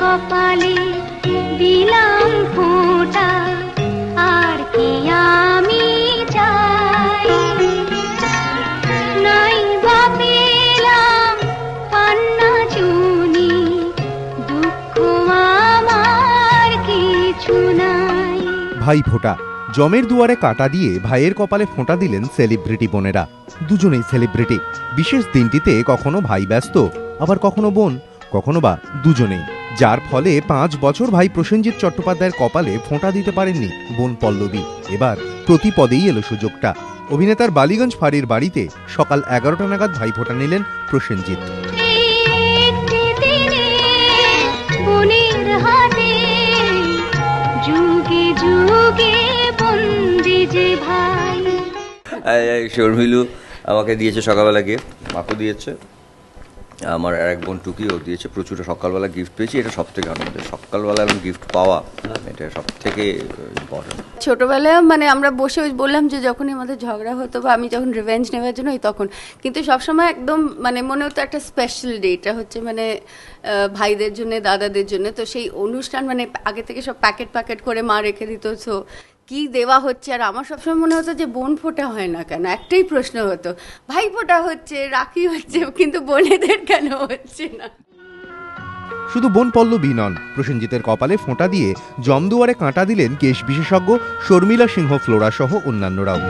কপালে দিলাম ফোঁটা, আর কি আমি চাই? নাই পান্না চুনি, দুঃখ আমার কিছু নাই। ভাই ফোঁটা, জমের দুয়ারে কাটা দিয়ে ভাইয়ের কপালে ফোঁটা দিলেন সেলিব্রিটি বোনেরা। দুজনেই সেলিব্রিটি বিশেষ দিনটিতে কখনো ভাই ব্যস্ত, আবার কখনো বোন, কখনো বা দুজনেই। যার ফলে পাঁচ বছর ভাই প্রসেনজিৎ চট্টোপাধ্যায়ের কপালে ফোঁটা দিতে পারেননি বোন পল্লবী। এবার প্রতি পদেই এলো সুযোগটা। অভিনেতার বালিগঞ্জ ফাঁড়ির বাড়িতে সকাল এগারোটা নাগাদ ভাই ফোঁটা নিলেন প্রসেনজিৎ। শর্মিলু আমাকে দিয়েছে সকালবেলা গিফট মাকে দিয়েছে। আমার আর এক বোন টুকি, ও দিয়েছে প্রচুর সকালবেলা গিফট পেয়েছি। এটা সব থেকে আনন্দের। সকালবেলা এরকম গিফট পাওয়া, এটা সব থেকে ইম্পর্টেন্ট ছোটবেলায় মানে আমরা বসে ওই বললাম যে যখনই আমাদের ঝগড়া হতো বা আমি যখন রিভেঞ্জ নেওয়ার জন্য তখন। কিন্তু সবসময় একদম মানে মনে হতো একটা স্পেশাল ডে এটা হচ্ছে মানে ভাইদের জন্য, দাদাদের জন্য। তো সেই অনুষ্ঠান মানে আগে থেকে সব প্যাকেট প্যাকেট করে মা রেখে দিত তো কি দেওয়া হচ্ছে? আর আমার সবসময় মনে হতো যে বোন ফোটা হয় না কেন? একটাই প্রশ্ন হতো, ভাই ফোটা হচ্ছে, রাখি হচ্ছে, কিন্তু বোনেদের কেন হচ্ছে না? শুধু বোন পল্লবী নন, প্রসেনজিতের কপালে ফোঁটা দিয়ে জমদুয়ারে কাঁটা দিলেন কেশ বিশেষজ্ঞ শর্মিলা সিংহ ফ্লোরা সহ অন্যান্যরাও।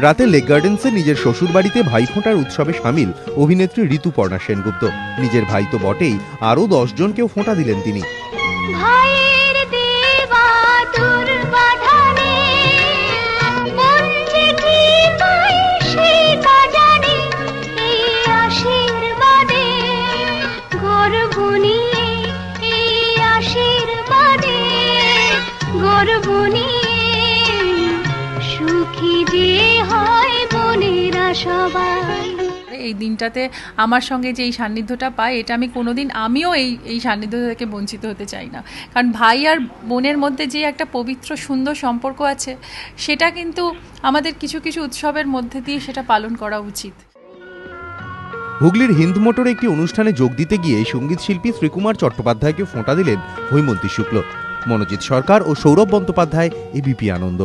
রাতে লেক গার্ডেন্সে নিজের শ্বশুর শ্বশুরবাড়িতে ভাইফোঁটার উৎসবে সামিল অভিনেত্রী ঋতুপর্ণা সেনগুপ্ত। নিজের ভাই তো বটেই, আরও দশজনকেও ফোঁটা দিলেন তিনি। ভাইয়ের যে হয় সবাই এই দিনটাতে আমার সঙ্গে যে এই সান্নিধ্যটা পাই এটা আমি কোনোদিন আমিও এই এই সান্নিধ্য থেকে বঞ্চিত হতে চাই না। কারণ ভাই আর বোনের মধ্যে যে একটা পবিত্র সুন্দর সম্পর্ক আছে সেটা কিন্তু আমাদের কিছু কিছু উৎসবের মধ্যে দিয়ে সেটা পালন করা উচিত। হুগলির হিন্দ মোটরে একটি অনুষ্ঠানে যোগ দিতে গিয়ে সংগীত শিল্পী শ্রীকুমার চট্টোপাধ্যায়কে ফোঁটা দিলেন হৈমন্তী শুক্ল। মনোজিৎ সরকার ও সৌরভ বন্দ্যোপাধ্যায় এবিপি আনন্দ।